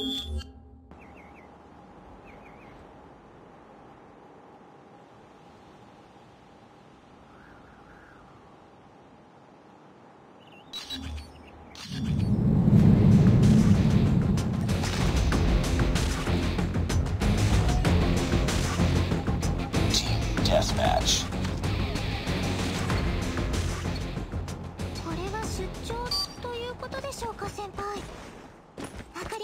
これは出張ということでしょうか先輩。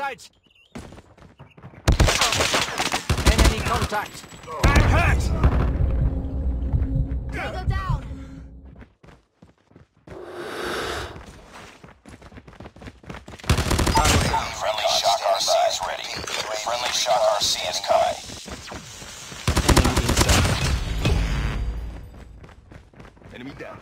Targets in sight. Enemy contact. I'm hurt. Tango down. Friendly Shock RC is ready. Friendly Shock RC is coming. Enemy inside. Enemy down.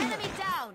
Enemy down.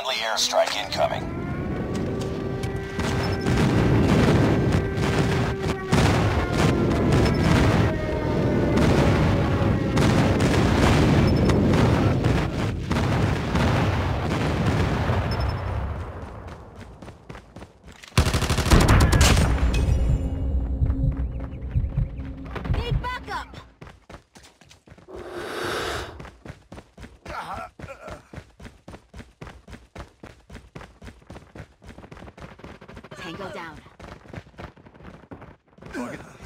Friendly airstrike incoming. Tango down.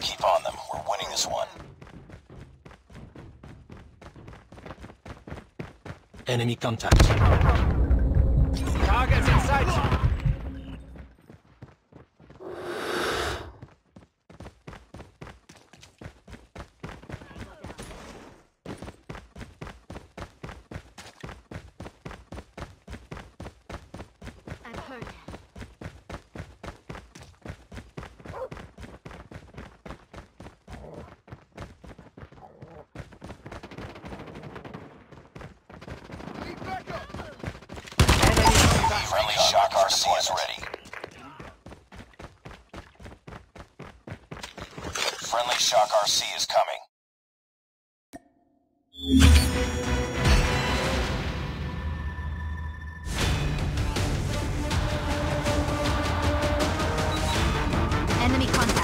Keep on them. We're winning this one. Enemy contact. Targets in sight. I'm hurt. Enemy contact. Friendly Shock RC is ready. Friendly Shock RC is coming. Enemy contact.